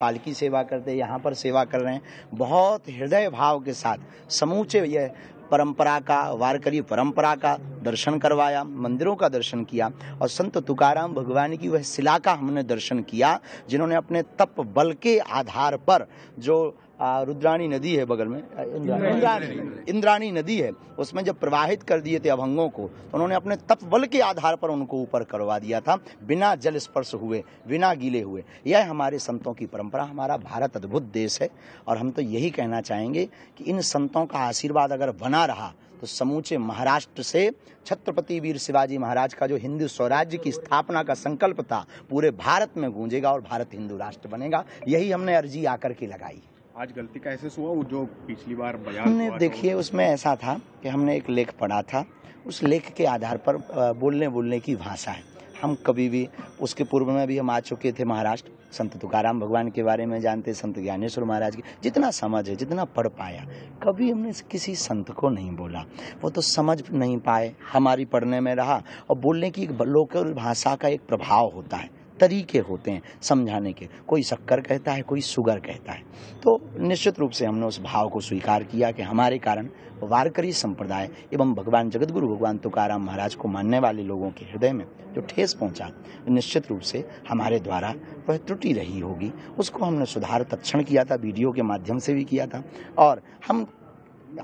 पालकी सेवा करते, यहाँ पर सेवा कर रहे हैं। बहुत हृदय भाव के साथ, समूचे ये परंपरा का, वारकरी परंपरा का दर्शन करवाया मंदिरों का दर्शन किया और संत तुकाराम भगवान की वह शिला का हमने दर्शन किया जिन्होंने अपने तप बल के आधार पर जो रुद्राणी नदी है बगल में इंद्राणी इंद्राणी नदी है उसमें जब प्रवाहित कर दिए थे अभंगों को तो उन्होंने अपने तप बल के आधार पर उनको ऊपर करवा दिया था बिना जल स्पर्श हुए बिना गीले हुए। यह हमारे संतों की परंपरा हमारा भारत अद्भुत देश है और हम तो यही कहना चाहेंगे कि इन संतों का आशीर्वाद अगर बना रहा तो समूचे महाराष्ट्र से छत्रपति वीर शिवाजी महाराज का जो हिंदू स्वराज्य की स्थापना का संकल्प था पूरे भारत में गूंजेगा और भारत हिंदू राष्ट्र बनेगा। यही हमने अर्जी आकर के लगाई। आज गलती का ऐसे हुआ वो जो पिछली बार हमने देखिए उसमें ऐसा था कि हमने एक लेख पढ़ा था। उस लेख के आधार पर बोलने बोलने की भाषा है। हम कभी भी उसके पूर्व में भी हम आ चुके थे महाराष्ट्र। संत तुकाराम भगवान के बारे में जानते, संत ज्ञानेश्वर महाराज के, जितना समझ है जितना पढ़ पाया, कभी हमने किसी संत को नहीं बोला। वो तो समझ नहीं पाए, हमारी पढ़ने में रहा, और बोलने की एक लोकल भाषा का एक प्रभाव होता है। तरीके होते हैं समझाने के। कोई शक्कर कहता है, कोई शुगर कहता है। तो निश्चित रूप से हमने उस भाव को स्वीकार किया कि हमारे कारण वारकरी संप्रदाय एवं भगवान जगतगुरु भगवान तुकाराम महाराज को मानने वाले लोगों के हृदय में जो ठेस पहुँचा, निश्चित रूप से हमारे द्वारा वह त्रुटि रही होगी। उसको हमने सुधार तत्क्षण किया था, वीडियो के माध्यम से भी किया था। और हम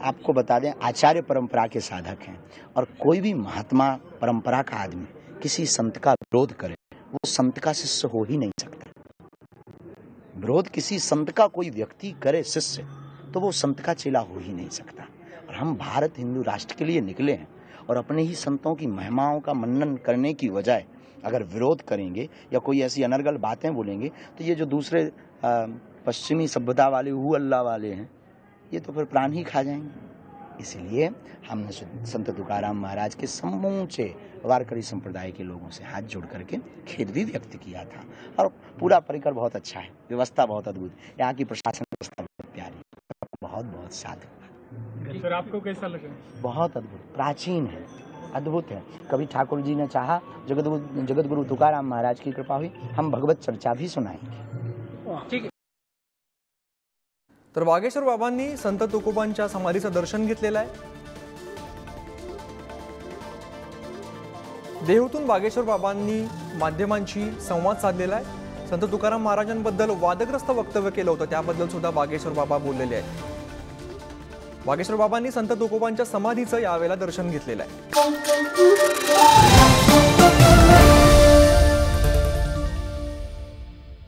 आपको बता दें, आचार्य परंपरा के साधक हैं। और कोई भी महात्मा परंपरा का आदमी किसी संत का विरोध करे वो संत का शिष्य हो ही नहीं सकता। विरोध किसी संत का कोई व्यक्ति करे शिष्य तो वो संत का चेला हो ही नहीं सकता। और हम भारत हिंदू राष्ट्र के लिए निकले हैं और अपने ही संतों की महिमाओं का मनन करने की बजाय अगर विरोध करेंगे या कोई ऐसी अनर्गल बातें बोलेंगे तो ये जो दूसरे पश्चिमी सभ्यता वाले, हु अल्लाह वाले हैं, ये तो फिर प्राण ही खा जाएँगे। इसलिए हमने संत तुकाराम महाराज के समूचे वारकरी संप्रदाय के लोगों से हाथ जोड़ करके खेद भी व्यक्त किया था। और पूरा परिकर बहुत अच्छा है व्यवस्था बहुत अद्भुत। यहाँ की प्रशासन व्यवस्था बहुत प्यारी बहुत बहुत साधु। फिर आपको कैसा लगा? बहुत अद्भुत प्राचीन है अद्भुत है। कभी ठाकुर जी ने चाहा जगत गुरु जगत गुरु तुकाराम महाराज की कृपा हुई हम भगवत चर्चा भी सुनाएँगे। तर वागेश्वर बाबांनी संत तुकोबांच्या समाधीचं दर्शन घेतलेलं आहे. देहूतून बागेश्वर बाबांनी माध्यमांशी संवाद साधलेला आहे. संत तुकाराम महाराजांबद्दल वादग्रस्त वक्तव्य केलं होतं त्याबद्दल सुद्धा बागेश्वर बाबा बोललेले आहेत. वागेश्वर बाबांनी संत तुकोबांच्या समाधीचं यावेळेला दर्शन घेतलेलं आहे.